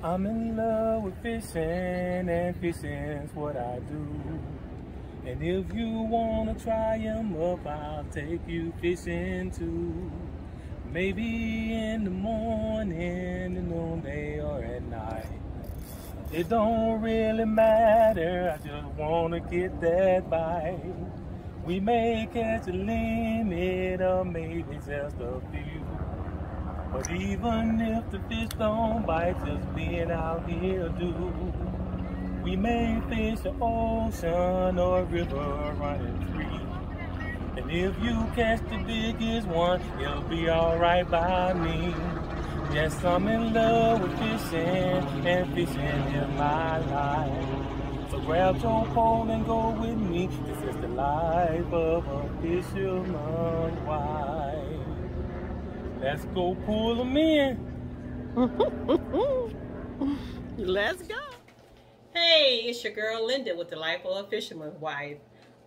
I'm in love with fishing and fishing's what I do. And if you wanna try 'em up, I'll take you fishing too. Maybe in the morning, the noonday, or at night. It don't really matter, I just wanna get that bite. We may catch a limit or maybe just a few. But even if the fish don't bite, just being out here do. We may face the ocean or river running free. And if you catch the biggest one, it'll be alright by me. Yes, I'm in love with fishing, and fishing is my life. So grab your pole and go with me. This is the life of a fisherman's wife. Let's go pull them in. Let's go. Hey, it's your girl Linda with the Life of a Fisherman's Wife.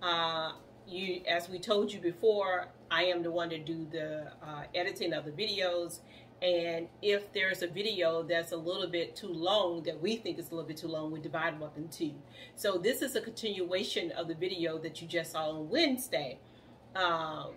Uh, you, as we told you before, I am the one to do the uh, editing of the videos. And if there's a video that's a little bit too long, that we think is a little bit too long, we divide them up in two. So this is a continuation of the video that you just saw on Wednesday. Um,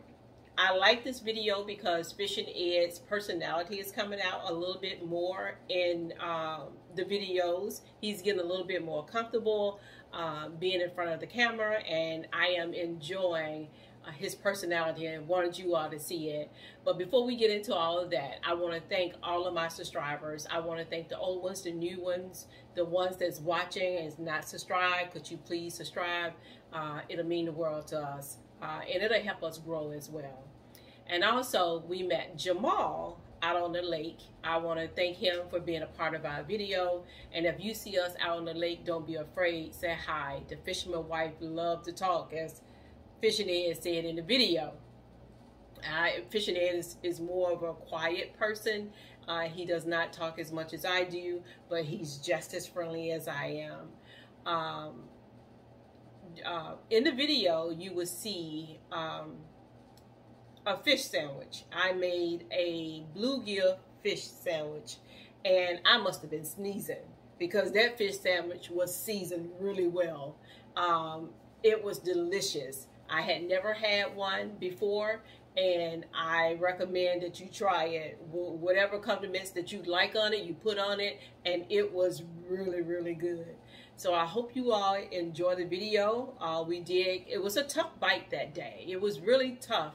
I like this video because Fishing Ed's personality is coming out a little bit more in um, the videos. He's getting a little bit more comfortable um, being in front of the camera and I am enjoying uh, his personality and wanted you all to see it. But before we get into all of that, I want to thank all of my subscribers. I want to thank the old ones, the new ones, the ones that's watching and is not subscribed. Could you please subscribe? Uh, it'll mean the world to us. Uh, and it'll help us grow as well. And also, we met Jamal out on the lake. I want to thank him for being a part of our video. And if you see us out on the lake, don't be afraid. Say hi. The fisherman wife love to talk, as Fishing Ed said in the video. Uh, Fishing Ed is, is more of a quiet person. Uh, he does not talk as much as I do, but he's just as friendly as I am. Um, uh, in the video, you will see um, a fish sandwich. I made a bluegill fish sandwich, and I must have been sneezing because that fish sandwich was seasoned really well. Um, it was delicious. I had never had one before, and I recommend that you try it. Whatever condiments that you like on it, you put on it, and it was really, really good. So I hope you all enjoy the video. Uh, we did, it was a tough bite that day. It was really tough,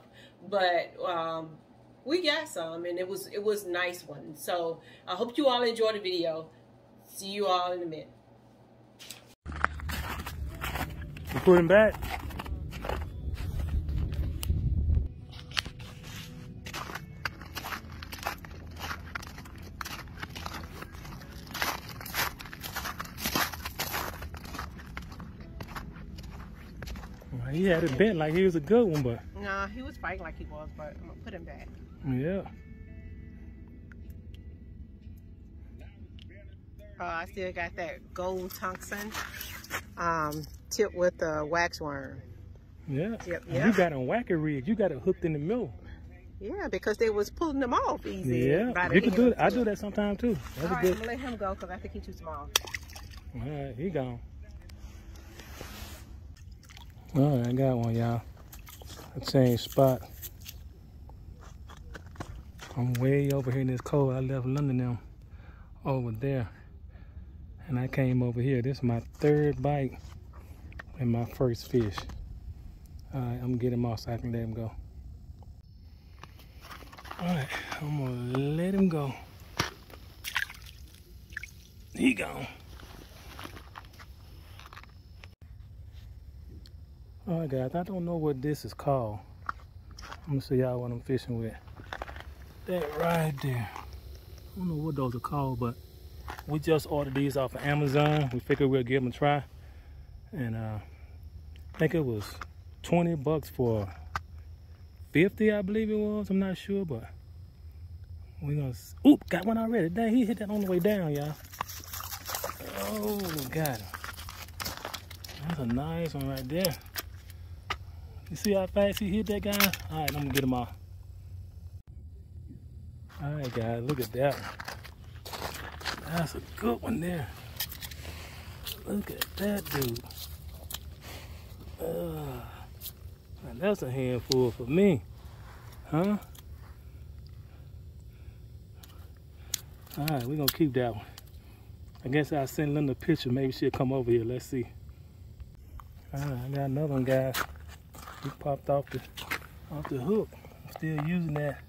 but um, we got some and it was it was nice one. So I hope you all enjoy the video. See you all in a minute. Him back. He had it bent like he was a good one, but. Nah, he was fighting like he was, but I'm gonna put him back. Yeah. Uh, I still got that gold tungsten um, tip with the wax worm. Yeah. Yep, yep. You got a wacky rig. You got it hooked in the middle. Yeah, because they was pulling them off easy. Yeah, you can do it. I do that sometimes too. That's All right, good... I'm gonna let him go because I think he's too small. All right, he gone. All right, I got one, y'all. The same spot. I'm way over here in this cold. I left Linda now over there. And I came over here. This is my third bite and my first fish. All right, I'm getting him off so I can let him go. All right, I'm gonna let him go. He gone. All right, guys, I don't know what this is called. I'm gonna show y'all what I'm fishing with. That right there. I don't know what those are called, but we just ordered these off of Amazon. We figured we'll give them a try. And uh, I think it was 20 bucks for 50, I believe it was. I'm not sure, but we're gonna, oop, got one already. Dang, he hit that on the way down, y'all. Oh, got him. That's a nice one right there. You see how fast he hit that guy? All right, I'm gonna get him off. All right, guys, look at that. That's a good one there. Look at that dude. Uh, that's a handful for me. Huh? All right, we're gonna keep that one. I guess I'll send Linda a picture. Maybe she'll come over here. Let's see. All right, I got another one, guys. He popped off the off the hook. I'm still using that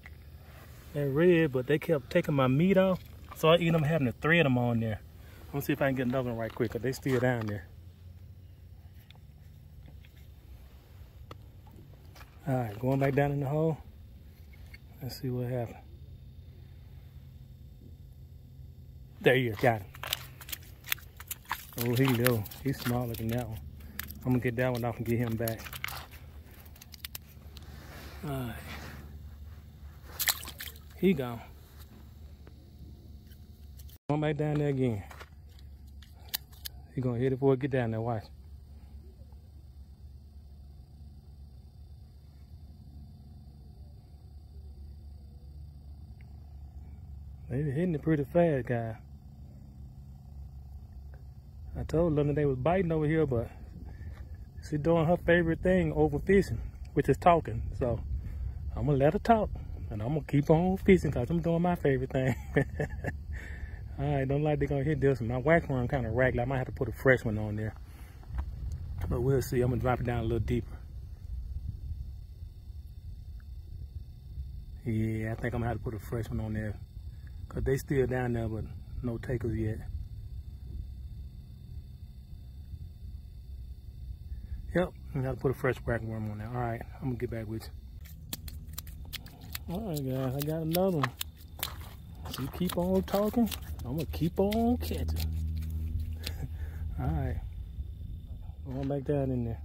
that red, but they kept taking my meat off. So I ended up having to thread them on there. I'm gonna see if I can get another one right quick, cause they still down there. All right, going back down in the hole. Let's see what happens. There you go, got him. Oh, he go. He's smaller than that one. I'm gonna get that one off and get him back. All right. He gone. Going back down there again. He gonna hit it before it get down there, watch. They hitting it pretty fast, guy. I told them they was biting over here, but she doing her favorite thing over fishing, which is talking. So I'm gonna let her talk. And I'm gonna keep on fishing because I'm doing my favorite thing. Alright, don't like they're gonna hit this one. My wax worm kind of ragged. I might have to put a fresh one on there. But we'll see. I'm gonna drop it down a little deeper. Yeah, I think I'm gonna have to put a fresh one on there. Cause they still down there, but no takers yet. Yep, I'm gonna put a fresh wax worm on there. All right, I'm gonna get back with you. All right, guys, I got another one. So you keep on talking, I'm gonna keep on catching. All right, going back down in there.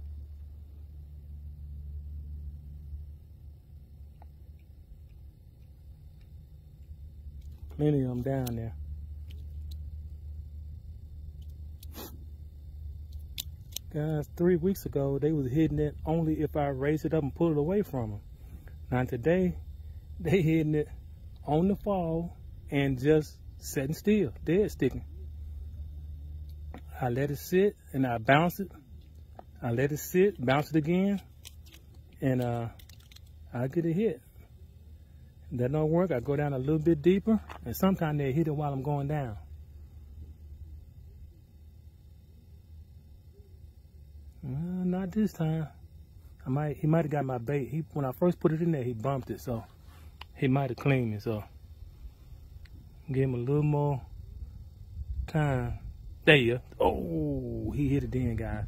Plenty of them down there. Guys, three weeks ago, they was hitting it only if I raised it up and pulled it away from them. Now today, they hitting it on the fall and just sitting still, dead sticking. I let it sit and I bounce it. I let it sit, bounce it again, and uh, I get a hit. That don't work, I go down a little bit deeper, and sometimes they hit it while I'm going down. Uh, not this time. I might, he might have got my bait. He, when I first put it in there, he bumped it, so he might have cleaned me. So give him a little more time. There you go. Oh, he hit it then, guys.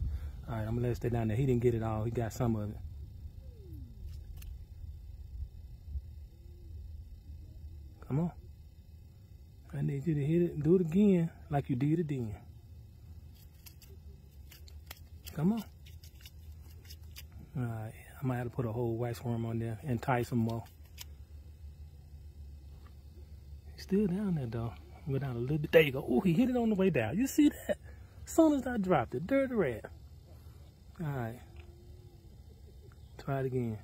All right, I'm gonna let it stay down there. He didn't get it all. He got some of it. Come on. I need you to hit it do it again like you did it then. Come on. All right, I might have to put a whole wax worm on there and tie some more. Still down there though. Go down a little bit. There you go. Oh, he hit it on the way down. You see that? As soon as I dropped it, dirty red. All right. Try it again.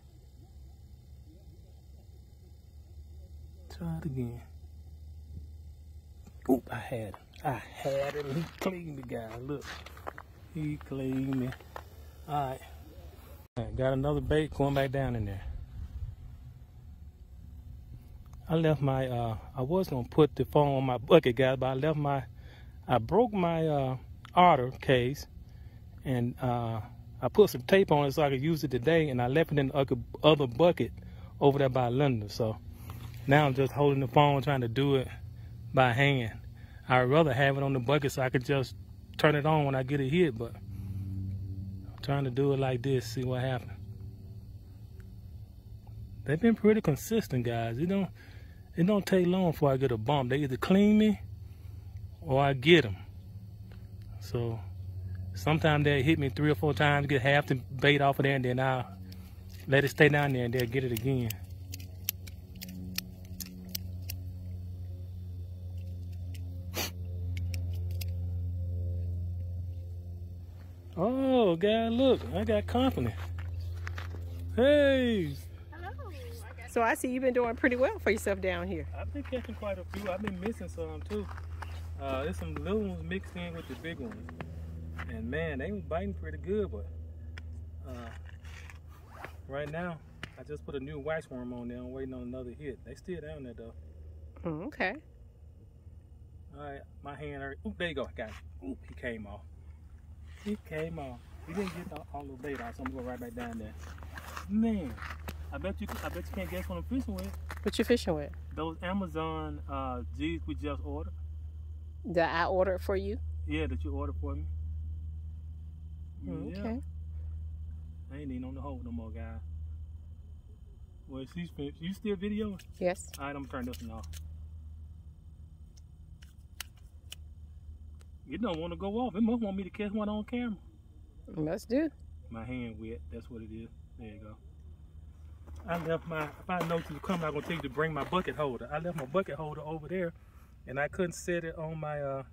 Try it again. Oop, I had it. I had it. He cleaned the guy. Look. He cleaned me. All right. All right. Got another bait going back down in there. I left my, uh, I was going to put the phone on my bucket, guys, but I left my, I broke my uh, otter case and uh, I put some tape on it so I could use it today and I left it in the other bucket over there by Linda. So now I'm just holding the phone trying to do it by hand. I'd rather have it on the bucket so I could just turn it on when I get it hit, but I'm trying to do it like this, see what happens. They've been pretty consistent, guys. You know, it don't take long before I get a bump. They either clean me or I get them. So sometimes they hit me three or four times, get half the bait off of there, and then I'll let it stay down there and they'll get it again. Oh, God, look, I got company. Hey, so I see you've been doing pretty well for yourself down here. I've been catching quite a few. I've been missing some too. Uh, there's some little ones mixed in with the big ones. And man, they was biting pretty good, but uh, right now, I just put a new wax worm on there. I'm waiting on another hit. They still down there though. Mm, okay. All right, my hand hurt. Oop, there you go. Got it. Oop, he came off. He came off. He didn't get the, all the bait out, so I'm gonna go right back down there. Man, I bet you. I bet you can't guess what I'm fishing with. What you fishing with? Those Amazon uh, G's we just ordered. That I ordered for you? Yeah, that you ordered for me. Mm, Yeah. Okay. I ain't even on the hold no more, guys. Well, she's finished. You still videoing? Yes. All right, I'm gonna turn this one off. You don't want to go off. It must want me to catch one on camera. Must do. My hand wet. That's what it is. There you go. I left my. If I know you coming, I'm gonna tell you to bring my bucket holder. I left my bucket holder over there, and I couldn't set it on my. uh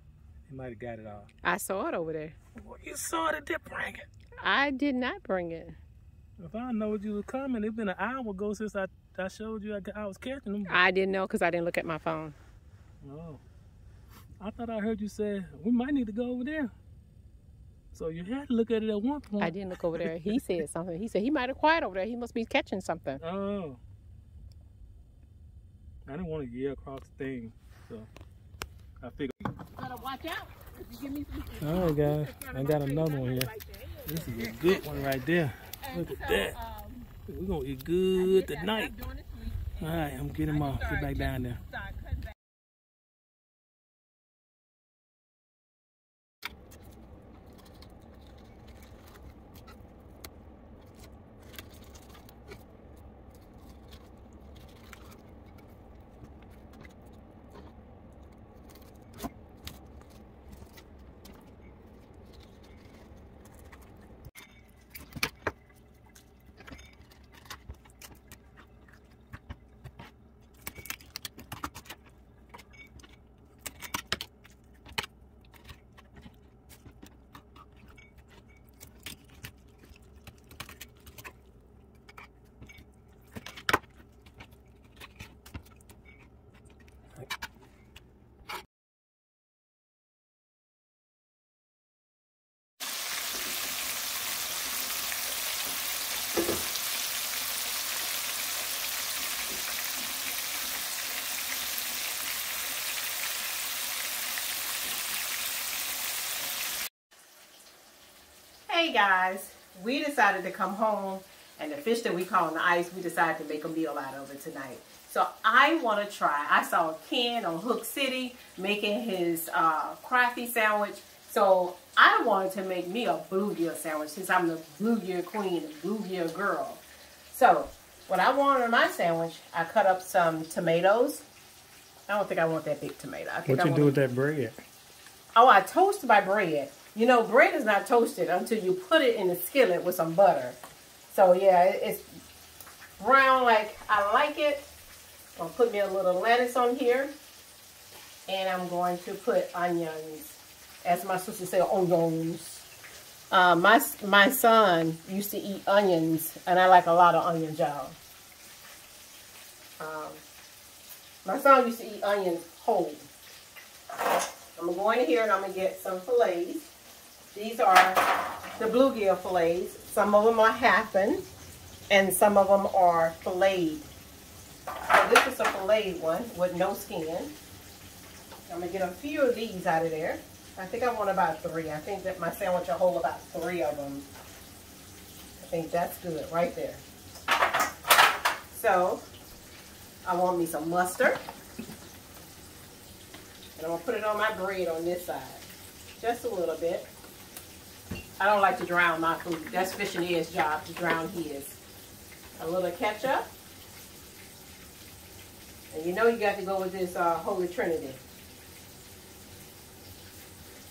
You might have got it off. I saw it over there. Well, you saw it. Did bring it. I did not bring it. If I know you were coming, it's been an hour ago since I I showed you I, I was catching them. I didn't know because I didn't look at my phone. Oh. I thought I heard you say we might need to go over there. So you had to look at it at one point. I didn't look over there. He said something. He said he might have quiet over there. He must be catching something. Oh. I didn't want to yell across the thing, so I figured. Gotta watch out. You give me some. All right, guys. I got another one here. This is a good one right there. Look at that. We're gonna eat good tonight. All right, I'm getting him off. Get back down there. Hey guys, we decided to come home and the fish that we caught on the ice, we decided to make a meal out of it tonight. So I want to try. I saw Ken on Hook City making his uh, crappie sandwich. So I wanted to make me a bluegill sandwich since I'm the bluegill queen and bluegill girl. So what I want on my sandwich, I cut up some tomatoes. I don't think I want that big tomato. I think I want that bread? Oh, I toast my bread. You know, bread is not toasted until you put it in the skillet with some butter. So yeah, it's brown like I like it. I'm gonna put me a little lettuce on here. And I'm going to put onions. As my sister said, onions. Uh, my, my son used to eat onions, and I like a lot of onions, y'all. Um, my son used to eat onions whole. I'm going to go in here and I'm going to get some fillets. These are the bluegill fillets. Some of them are halfing and some of them are filleted. So this is a filleted one with no skin. I'm going to get a few of these out of there. I think I want about three. I think that my sandwich will hold about three of them. I think that's good right there. So I want me some mustard. And I'm going to put it on my bread on this side. Just a little bit. I don't like to drown my food. That's Fishing Ed's job to drown his. A little ketchup. And you know you got to go with this uh, Holy Trinity.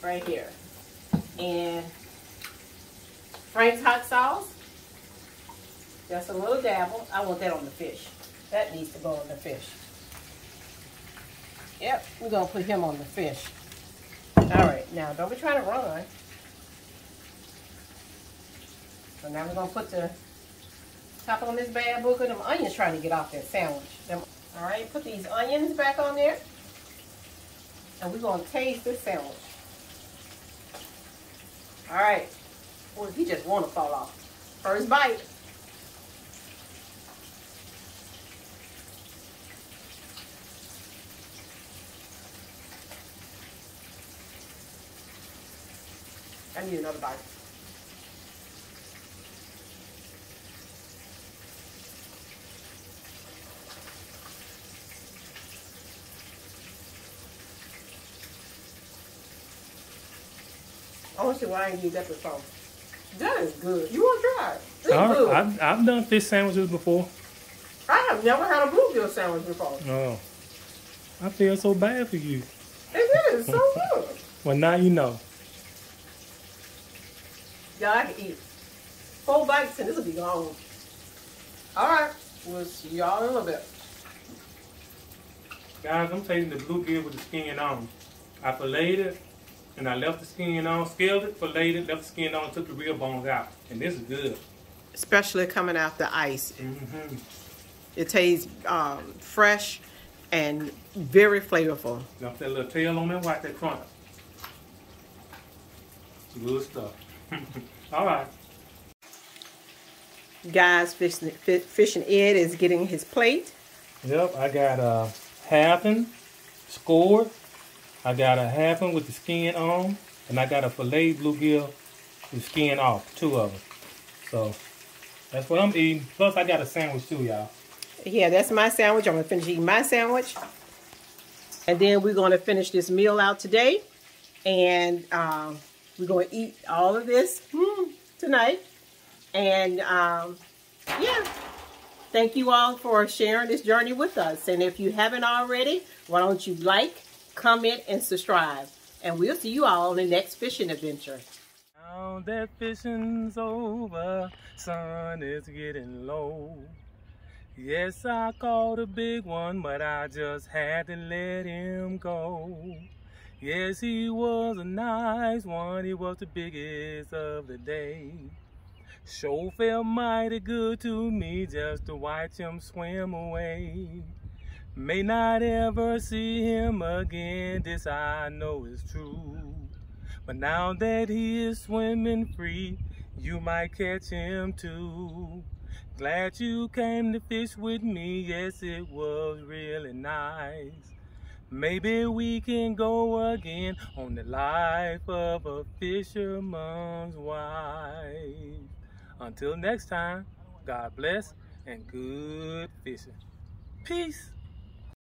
Right here. And Frank's hot sauce. Just a little dabble. I want that on the fish. That needs to go on the fish. Yep, we're gonna put him on the fish. All right, now don't be trying to run. So now we're gonna put the top on this bad book of them onions trying to get off that sandwich. Them- all right, put these onions back on there. And we're gonna taste this sandwich. All right. Boy, he just wanna fall off. First bite. I need another bite. I want to see why I ain't used that before. That is good. You want to try it? It's good. I've, I've done fish sandwiches before. I have never had a bluegill sandwich before. Oh, I feel so bad for you. It is so good. Well, now you know. Yeah, I can eat four bites and this will be gone. All right, we'll see y'all in a little bit. Guys, I'm taking the bluegill with the skin on. I filleted it, and I left the skin on, scaled it, filleted it, left the skin on, took the real bones out. And this is good. Especially coming out the ice. Mm-hmm. It tastes um, fresh and very flavorful. Left that little tail on that white, that front. Good stuff. All right. Guys, Fishing, Fishing Ed is getting his plate. Yep, I got a halfing scored. I got a halfing with the skin on, and I got a fillet bluegill with skin off, two of them. So that's what I'm eating. Plus, I got a sandwich too, y'all. Yeah, that's my sandwich. I'm gonna finish eating my sandwich, and then we're gonna finish this meal out today, and um, we're gonna eat all of this mm, tonight. And um, yeah, thank you all for sharing this journey with us. And if you haven't already, why don't you like, comment, and subscribe. And we'll see you all on the next fishing adventure. Now that fishing's over, sun is getting low. Yes, I caught a big one, but I just had to let him go. Yes, he was a nice one, he was the biggest of the day. Sure felt mighty good to me just to watch him swim away. May not ever see him again, this I know is true. But now that he is swimming free, you might catch him too. Glad you came to fish with me, yes it was really nice. Maybe we can go again on the life of a fisherman's wife. Until next time, God bless and good fishing. Peace.